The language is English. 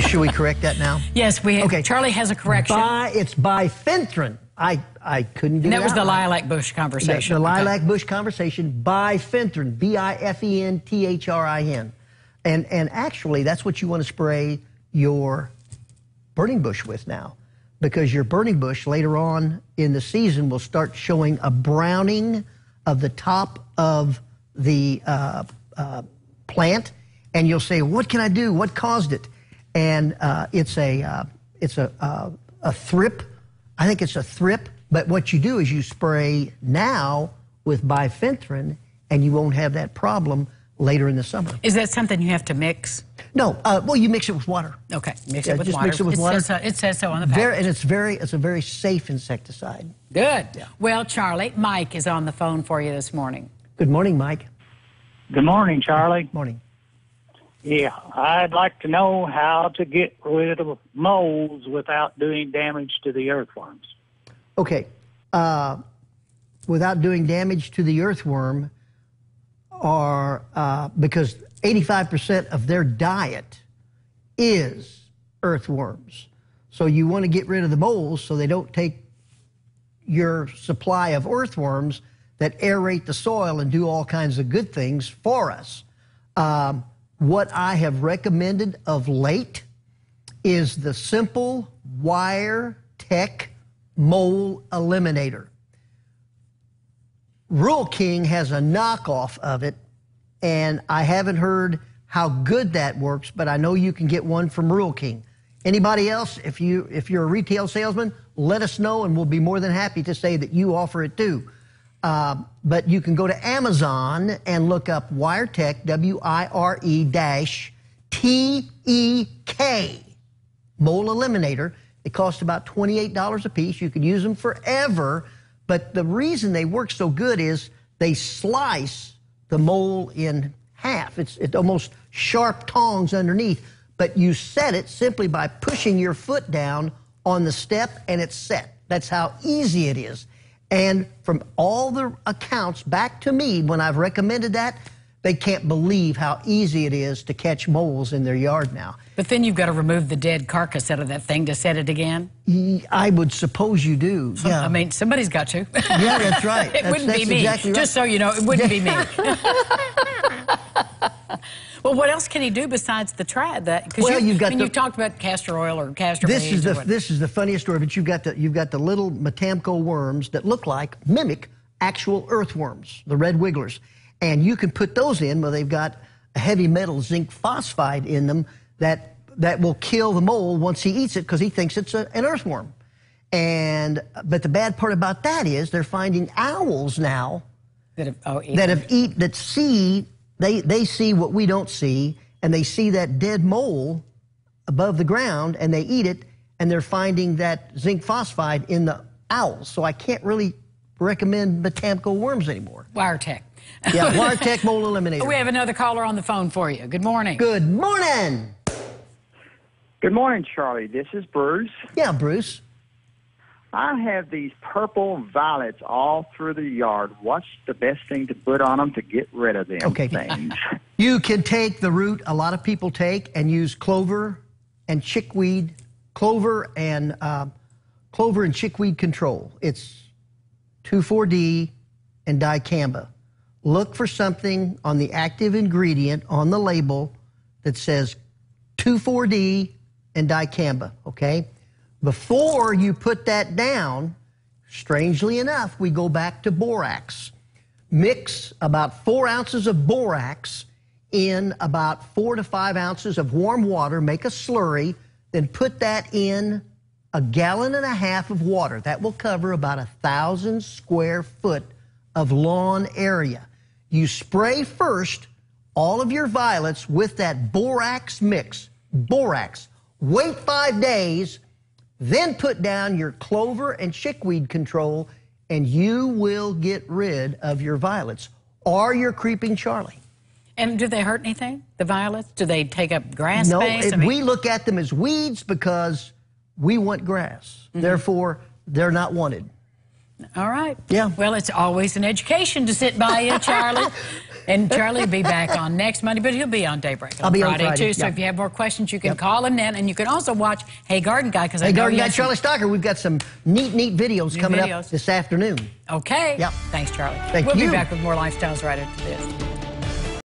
Should we correct that now? Yes, we. Okay. Charlie has a correction. By, it's bifenthrin. I, I couldn't and it that was the right. lilac bush The, conversation. the Okay. lilac bush conversation, by bifenthrin, B-I-F-E-N-T-H-R-I-N. And, and actually, that's what you want to spray your burning bush with now. Because your burning bush later on in the season will start showing a browning of the top of the uh, uh, plant, and you'll say, "What can I do? What caused it?" And uh, it's a uh, it's a uh, a thrip. I think it's a thrip. But what you do is you spray now with bifenthrin, and you won't have that problem later in the summer. Is that something you have to mix? No, uh, well, you mix it with water. Okay, mix Yeah, it with just water. mix it with water. Says so, it says so on the package. Very, and it's very it's a very safe insecticide. Good. Well, Charlie, Mike is on the phone for you this morning. Good morning, Mike. Good morning, Charlie. Morning. Yeah, I'd like to know how to get rid of moles without doing damage to the earthworms. Okay. Uh, without doing damage to the earthworm, or uh, because 85% of their diet is earthworms. So you want to get rid of the moles so they don't take your supply of earthworms that aerate the soil and do all kinds of good things for us. Um, what I have recommended of late is the simple wire tech mole eliminator. Rural King has a knockoff of it, and I haven't heard how good that works, but I know you can get one from Rural King. Anybody else, if you if you're a retail salesman, let us know, and we'll be more than happy to say that you offer it too. Uh, but you can go to Amazon and look up Wire-Tek, W I R E dash T E K mole eliminator. They cost about $28 a piece. You could use them forever. But the reason they work so good is they slice the mole in half. It's, it's almost sharp tongs underneath. But you set it simply by pushing your foot down on the step and it's set. That's how easy it is. And from all the accounts back to me, when I've recommended that, they can't believe how easy it is to catch moles in their yard now. But then you've got to remove the dead carcass out of that thing to set it again. I would suppose you do. Yeah. I mean, somebody's got to. yeah, that's right. it That's- wouldn't that's be me. exactly right. Just so you know, it wouldn't be me. well, what else can he do besides the try that? 'cause Well, you, you've got I mean, the- you talked about castor oil or castor this is the what- this is the funniest story. But you've got the you've got the little Motomco worms that look like mimic actual earthworms, the red wigglers, and you can put those in. where they've got a heavy metal zinc phosphide in them that that will kill the mole once he eats it because he thinks it's a, an earthworm. And but the bad part about that is they're finding owls now that have, oh, that have eat that see they they see what we don't see and they see that dead mole above the ground and they eat it and they're finding that zinc phosphide in the owls so i can't really recommend Motomco worms anymore Wire-Tek. yeah Wire-Tek mole eliminator We have another caller on the phone for you. Good morning. good morning Good morning, Charlie. This is Bruce. yeah bruce I have these purple violets all through the yard. What's the best thing to put on them to get rid of them Okay. things? You can take the root a lot of people take and use clover and chickweed, clover and uh, clover and chickweed control. It's 2,4-D and dicamba. Look for something on the active ingredient on the label that says 2,4-D and dicamba. Okay, before you put that down, strangely enough, we go back to borax mix about four ounces of borax in about four to five ounces of warm water, make a slurry, then put that in a gallon and a half of water. That will cover about a thousand square foot of lawn area. You spray first all of your violets with that borax mix, borax. Wait five days, then put down your clover and chickweed control, and you will get rid of your violets or your creeping Charlie. And do they hurt anything? The violets? Do they take up grass No, space? it- I mean- we look at them as weeds because we want grass. Mm-hmm. Therefore, they're not wanted. All right. Yeah. Well, it's always an education to sit by you, Charlie. And Charlie will be back on next Monday, but he'll be on Daybreak on I'll be on Friday, Friday, too. So yeah. if you have more questions, you can Yep. call him then, and you can also watch Hey Garden Guy because I Hey, know Garden Guy Charlie Stocker, we've got some neat, neat videos New coming videos. up this afternoon. Okay. Yep. Thanks, Charlie. Thank you. we'll you. be back with more lifestyles right after this.